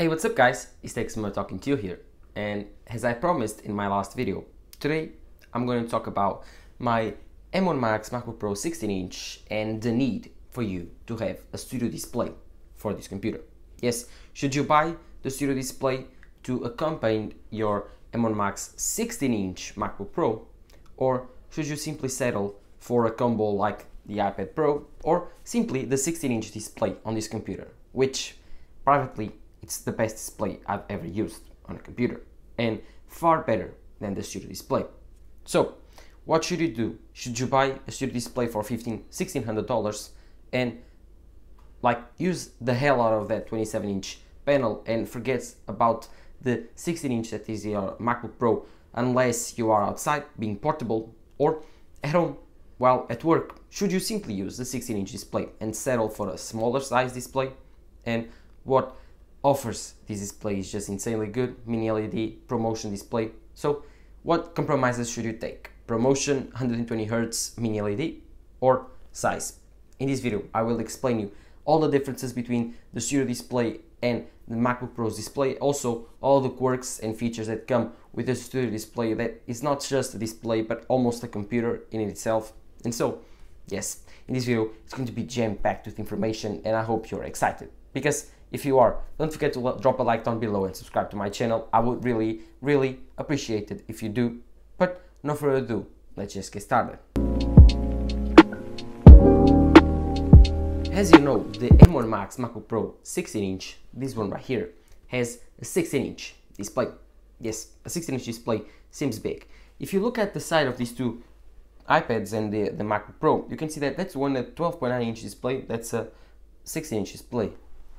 Hey, what's up guys? It's Techsumer talking to you here. And as I promised in my last video, today I'm going to talk about my M1 Max MacBook Pro 16 inch and the need for you to have a studio display for this computer. Yes, should you buy the studio display to accompany your M1 Max 16 inch MacBook Pro or should you simply settle for a combo like the iPad Pro or simply the 16 inch display on this computer, which privately it's the best display I've ever used on a computer and far better than the studio display. So, what should you do? Should you buy a studio display for 15 $1600 and like use the hell out of that 27 inch panel and forget about the 16 inch that is your MacBook Pro unless you are outside being portable or at home while at work should you simply use the 16 inch display and settle for a smaller size display and what offers this display is just insanely good mini LED promotion display. So what compromises should you take? Promotion 120 Hz mini LED or size? In this video I will explain you all the differences between the studio display and the MacBook Pro's display also all the quirks and features that come with the studio display that is not just a display but almost a computer in itself. And so yes in this video it's going to be jam-packed with information and I hope you're excited. Because if you are don't forget to drop a like down below and subscribe to my channel I would really really appreciate it if you do but no further ado let's just get started As you know, the M1 Max MacBook Pro 16 inch, this one right here, has a 16 inch display. Yes, a 16 inch display seems big. If you look at the side of these two iPads and the, the MacBook Pro, you can see that that's one at 12.9 inch display, that's a 16 inch display.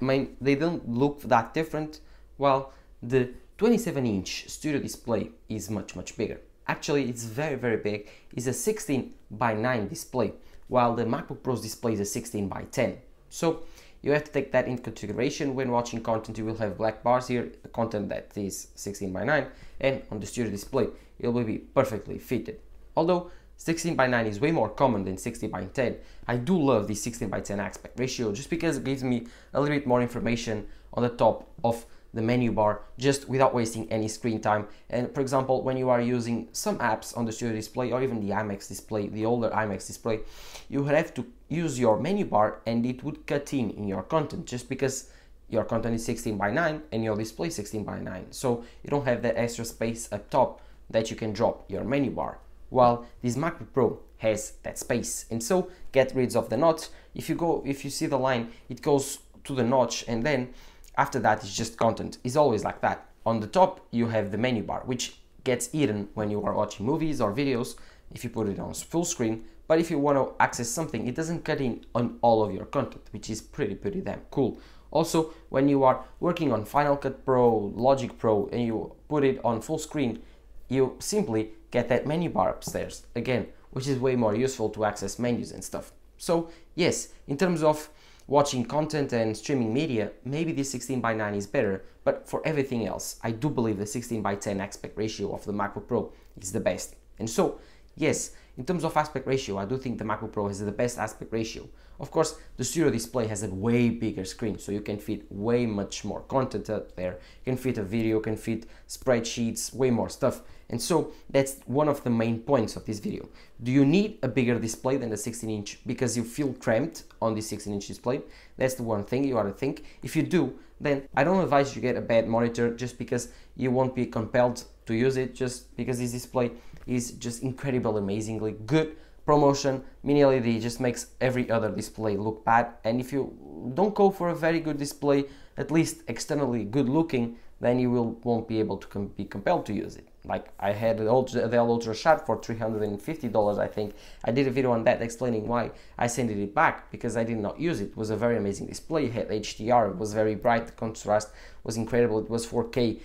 Mean, they don't look that different, while the 27 inch studio display is much, much bigger. Actually, it's very, very big. It's a 16 by 9 display while the MacBook Pro's display is a 16 by 10. So you have to take that into consideration when watching content. You will have black bars here, the content that is 16 by 9, and on the studio display it will be perfectly fitted. Although 16 by 9 is way more common than 16 by 10, I do love the 16 by 10 aspect ratio just because it gives me a little bit more information on the top of the menu bar just without wasting any screen time. And for example, when you are using some apps on the studio display or even the iMac's display, the older iMac's display, you have to use your menu bar and it would cut in in your content just because your content is 16 by 9 and your display 16 by 9. So you don't have that extra space up top that you can drop your menu bar. While this MacBook Pro has that space and so get rid of the notch. If you go, if you see the line, it goes to the notch and then after that, it's just content. It's always like that. On the top, you have the menu bar, which gets hidden when you are watching movies or videos if you put it on full screen. But if you want to access something, it doesn't cut in on all of your content, which is pretty, pretty damn cool. Also, when you are working on Final Cut Pro, Logic Pro, and you put it on full screen, you simply get that menu bar upstairs again, which is way more useful to access menus and stuff. So, yes, in terms of watching content and streaming media, maybe the 16 by 9 is better, but for everything else, I do believe the 16 by 10 aspect ratio of the MacBook Pro is the best. And so, yes, in terms of aspect ratio, I do think the MacBook Pro has the best aspect ratio. Of course, the studio display has a way bigger screen, so you can fit way much more content out there. You can fit a video, you can fit spreadsheets, way more stuff. And so that's one of the main points of this video. Do you need a bigger display than the 16 inch because you feel cramped on the 16 inch display? That's the one thing you ought to think. If you do, then I don't advise you get a bad monitor just because you won't be compelled to use it just because this display is just incredible, amazingly good promotion. Mini led just makes every other display look bad. And if you don't go for a very good display at least externally good looking then you will won't be able to com be compelled to use it. Like I had the Ultra, Ultra Sharp for $350 I think. I did a video on that explaining why I sent it back because I did not use it. it was a very amazing display. It had HDR it was very bright. The contrast was incredible. It was 4k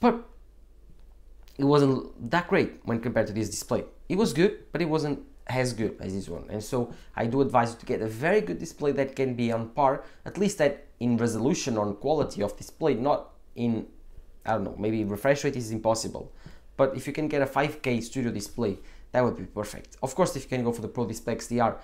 but it wasn't that great when compared to this display it was good but it wasn't as good as this one and so I do advise you to get a very good display that can be on par at least that in resolution or quality of display not in I don't know, maybe refresh rate is impossible. But if you can get a 5K studio display, that would be perfect. Of course, if you can go for the Pro Display XDR,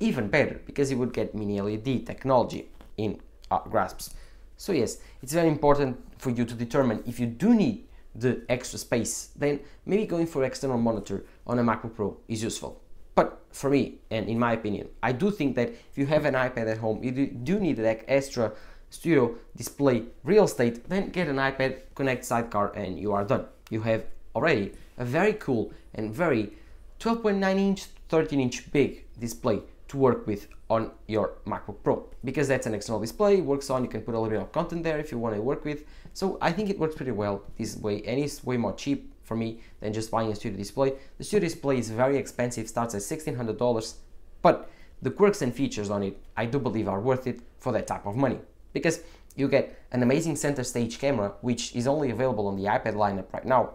even better, because you would get mini LED technology in uh, grasps. So yes, it's very important for you to determine if you do need the extra space, then maybe going for external monitor on a MacBook Pro is useful. But for me, and in my opinion, I do think that if you have an iPad at home, you do need that extra studio display real estate, then get an iPad, connect Sidecar, and you are done. You have already a very cool and very 12.9 inch, 13 inch big display to work with on your MacBook Pro because that's an external display, works on, you can put a little bit of content there if you want to work with. So I think it works pretty well this way and it's way more cheap for me than just buying a studio display. The studio display is very expensive, starts at $1,600, but the quirks and features on it, I do believe are worth it for that type of money because you get an amazing center stage camera, which is only available on the iPad lineup right now,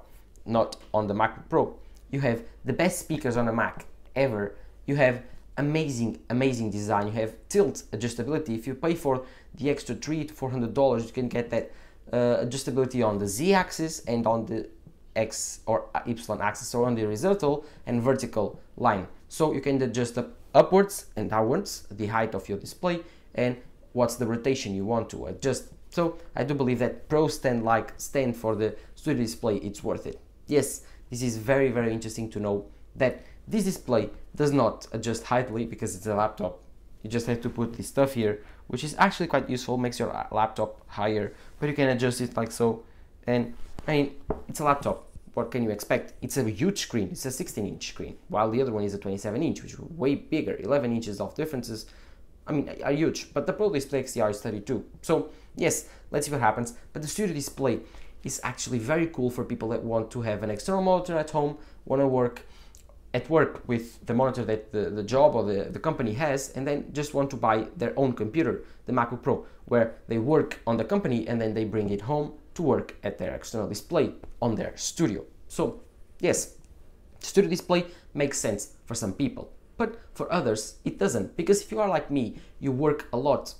not on the MacBook Pro. You have the best speakers on a Mac ever. You have amazing, amazing design. You have tilt adjustability. If you pay for the extra three to four hundred dollars, you can get that uh, adjustability on the z-axis and on the x or y axis, or on the horizontal and vertical line. So you can adjust up upwards and downwards the height of your display and what's the rotation you want to adjust. So I do believe that Pro Stand like stand for the studio display, it's worth it. Yes, this is very, very interesting to know that this display does not adjust heightly because it's a laptop. You just have to put this stuff here, which is actually quite useful, makes your laptop higher, but you can adjust it like so. And I mean, it's a laptop. What can you expect? It's a huge screen. It's a 16 inch screen, while the other one is a 27 inch, which is way bigger, 11 inches of differences. I mean, are huge, but the Pro Display XDR is 32. So yes, let's see what happens. But the Studio Display is actually very cool for people that want to have an external monitor at home, want to work at work with the monitor that the, the job or the, the company has and then just want to buy their own computer, the MacBook Pro, where they work on the company and then they bring it home to work at their external display on their studio. So yes, studio display makes sense for some people, but for others it doesn't because if you are like me, you work a lot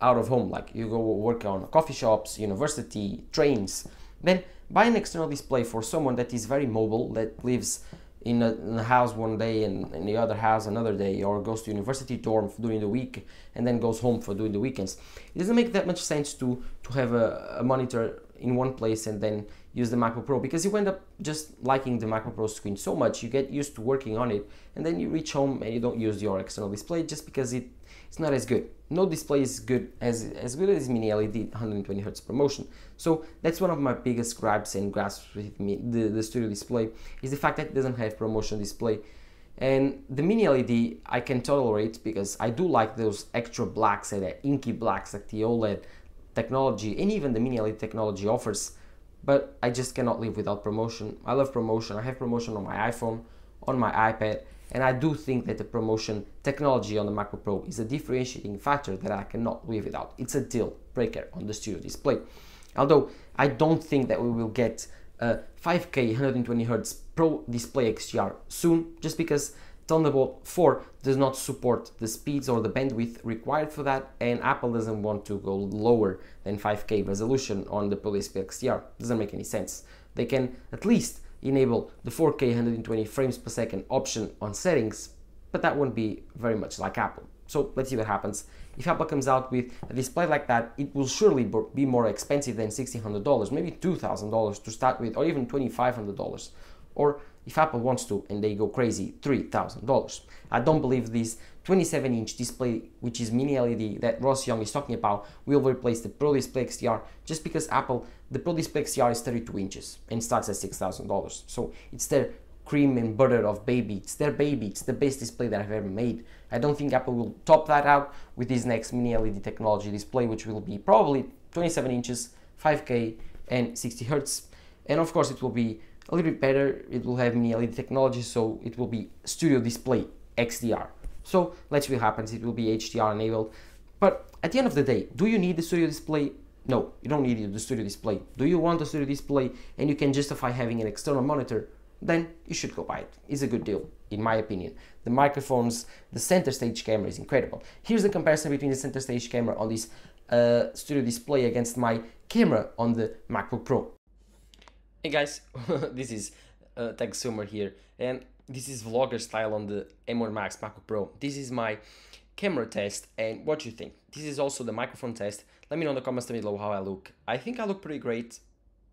out of home, like you go work on coffee shops, university, trains, then buy an external display for someone that is very mobile, that lives in a, in a, house one day and in the other house another day or goes to university dorm during the week and then goes home for doing the weekends. It doesn't make that much sense to to have a, a monitor in one place and then use the macbook pro because you end up just liking the macbook pro screen so much you get used to working on it and then you reach home and you don't use your external display just because it it's not as good. No display is good as as good as mini LED 120 hertz promotion. So that's one of my biggest gripes and grasps with me the, the studio display is the fact that it doesn't have promotion display. And the mini LED I can tolerate because I do like those extra blacks and inky blacks like the OLED technology and even the mini LED technology offers. But I just cannot live without promotion. I love promotion. I have promotion on my iPhone, on my iPad, and I do think that the promotion technology on the MacBook Pro is a differentiating factor that I cannot live without. It's a deal breaker on the studio display. Although I don't think that we will get a 5K 120Hz Pro Display XDR soon, just because Thunderbolt 4 does not support the speeds or the bandwidth required for that, and Apple doesn't want to go lower than 5K resolution on the Pro Display XDR. Doesn't make any sense. They can at least enable the 4K 120 frames per second option on settings, but that won't be very much like Apple. So let's see what happens. If Apple comes out with a display like that, it will surely be more expensive than $1,600, maybe $2,000 to start with, or even $2,500. Or if Apple wants to and they go crazy, $3,000. I don't believe this 27 inch display, which is mini LED that Ross Young is talking about, will replace the Pro Display XDR just because Apple, the Pro Display XDR is 32 inches and starts at $6,000. So it's their cream and butter of baby. It's their baby. It's the best display that I've ever made. I don't think Apple will top that out with this next mini LED technology display, which will be probably 27 inches, 5K, and 60 hertz. And of course, it will be a little bit better. It will have mini LED technology, so it will be Studio Display XDR. So let's see what happens. It will be HDR enabled. But at the end of the day, do you need the studio display? No, you don't need the studio display. Do you want the studio display and you can justify having an external monitor? Then you should go buy it. It's a good deal, in my opinion. The microphones, the center stage camera is incredible. Here's the comparison between the center stage camera on this uh, studio display against my camera on the MacBook Pro. Hey guys, this is uh, Techsumer here, and this is vlogger style on the M1 Max MacBook Pro. This is my camera test and what do you think. This is also the microphone test. Let me know in the comments down below how I look. I think I look pretty great.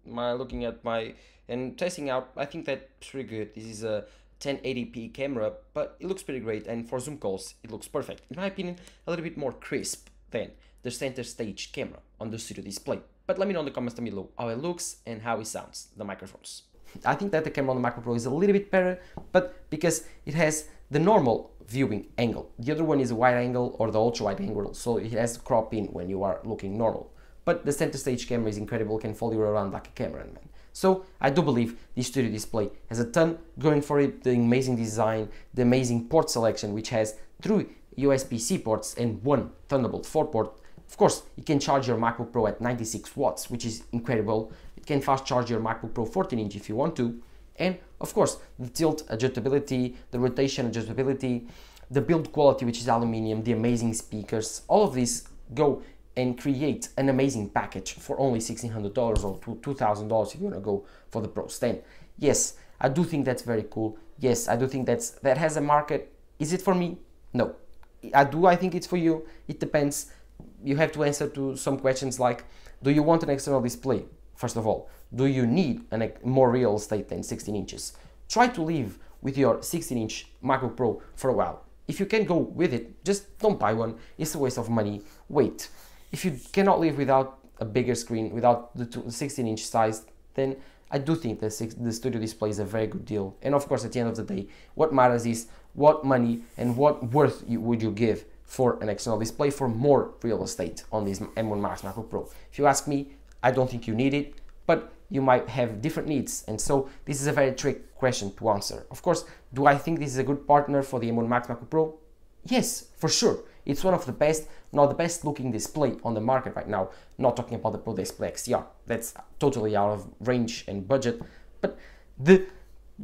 My looking at my and testing out, I think that's pretty good. This is a 1080p camera, but it looks pretty great. And for Zoom calls, it looks perfect. In my opinion, a little bit more crisp than the center stage camera on the studio display. But let me know in the comments down below how it looks and how it sounds, the microphones. I think that the camera on the MacBook Pro is a little bit better, but because it has the normal viewing angle. The other one is a wide angle or the ultra wide angle, so it has to crop in when you are looking normal. But the center stage camera is incredible, can follow you around like a cameraman. So I do believe this studio display has a ton going for it, the amazing design, the amazing port selection, which has three USB-C ports and one Thunderbolt 4 port. Of course, you can charge your MacBook Pro at 96 watts, which is incredible. It can fast charge your MacBook Pro 14 inch if you want to. And of course, the tilt adjustability, the rotation adjustability, the build quality, which is aluminium, the amazing speakers, all of these go and create an amazing package for only $1,600 or $2,000 if you want to go for the Pro Stand. Yes, I do think that's very cool. Yes, I do think that's that has a market. Is it for me? No. I do I think it's for you. It depends. You have to answer to some questions like do you want an external display? First of all, do you need an, more real estate than 16 inches? Try to live with your 16 inch MacBook Pro for a while. If you can't go with it, just don't buy one. It's a waste of money. Wait. If you cannot live without a bigger screen, without the 16 inch size, then I do think the, six, the studio display is a very good deal. And of course, at the end of the day, what matters is what money and what worth you, would you give for an external display for more real estate on this M1 Max MacBook Pro. If you ask me, I don't think you need it, but you might have different needs. And so this is a very tricky question to answer. Of course, do I think this is a good partner for the M1 Max MacBook Pro? Yes, for sure. It's one of the best, not the best looking display on the market right now. Not talking about the Pro Display XDR. That's totally out of range and budget. But the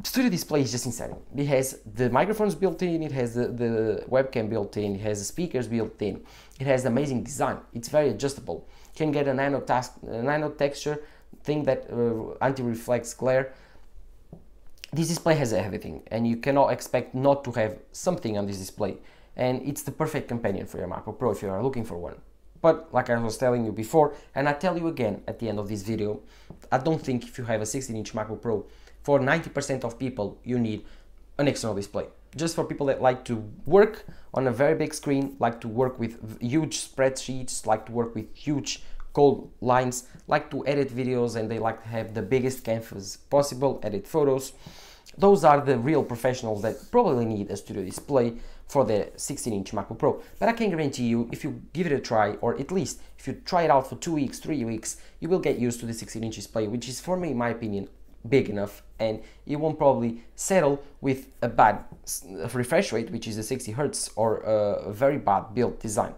Studio Display is just insane. It has the microphones built in, it has the, the webcam built in, it has the speakers built in, it has amazing design. It's very adjustable. You can get a nano, task, a nano texture thing that uh, anti-reflects glare. This display has everything and you cannot expect not to have something on this display and it's the perfect companion for your MacBook Pro if you are looking for one. But like I was telling you before, and I tell you again at the end of this video, I don't think if you have a 16-inch MacBook Pro, for 90% of people, you need an external display. Just for people that like to work on a very big screen, like to work with huge spreadsheets, like to work with huge code lines, like to edit videos, and they like to have the biggest canvas possible, edit photos. Those are the real professionals that probably need a studio display for the 16-inch MacBook Pro. But I can guarantee you, if you give it a try, or at least if you try it out for two weeks, three weeks, you will get used to the 16-inch display, which is, for me, in my opinion, big enough, and you won't probably settle with a bad refresh rate, which is a 60 Hertz, or a very bad build design,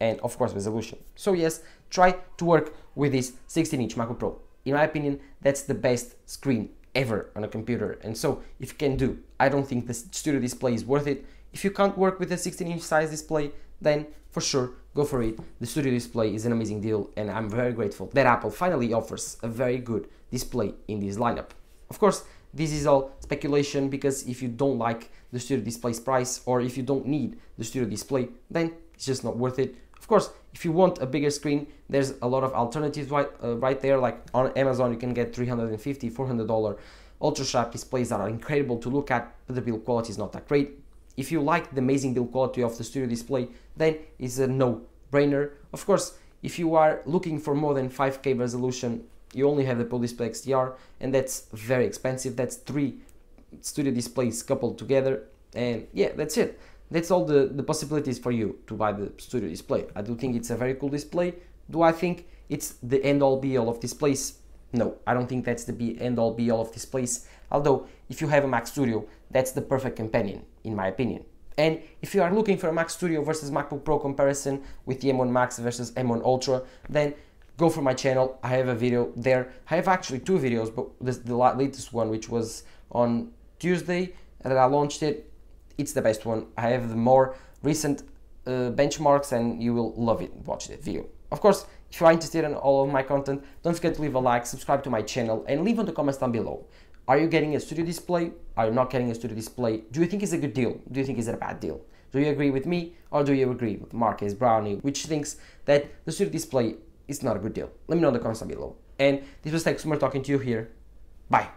and of course resolution. So yes, try to work with this 16-inch MacBook Pro. In my opinion, that's the best screen ever on a computer. And so if you can do, I don't think the studio display is worth it. If you can't work with a 16 inch size display, then for sure go for it. The studio display is an amazing deal and I'm very grateful that Apple finally offers a very good display in this lineup. Of course, this is all speculation because if you don't like the studio display's price or if you don't need the studio display, then it's just not worth it. Of course, if you want a bigger screen, there's a lot of alternatives right, uh, right there. Like on Amazon, you can get 350 $400 ultra sharp displays that are incredible to look at, but the build quality is not that great. If you like the amazing build quality of the studio display, then it's a no-brainer. Of course, if you are looking for more than 5K resolution, you only have the Pro Display XDR, and that's very expensive. That's three studio displays coupled together, and yeah, that's it that's all the, the possibilities for you to buy the studio display. I do think it's a very cool display. Do I think it's the end all be all of displays? No, I don't think that's the be end all be all of displays. Although, if you have a Mac Studio, that's the perfect companion, in my opinion. And if you are looking for a Mac Studio versus MacBook Pro comparison with the M1 Max versus M1 Ultra, then go for my channel. I have a video there. I have actually two videos, but this the latest one, which was on Tuesday, that I launched it it's the best one. I have the more recent uh, benchmarks and you will love it. Watch that video. Of course, if you are interested in all of my content, don't forget to leave a like, subscribe to my channel and leave in the comments down below. Are you getting a studio display? Are you not getting a studio display? Do you think it's a good deal? Do you think it's a bad deal? Do you agree with me or do you agree with Marques Brownlee, which thinks that the Studio Display is not a good deal? Let me know in the comments down below. And this was Techsumer talking to you here. Bye.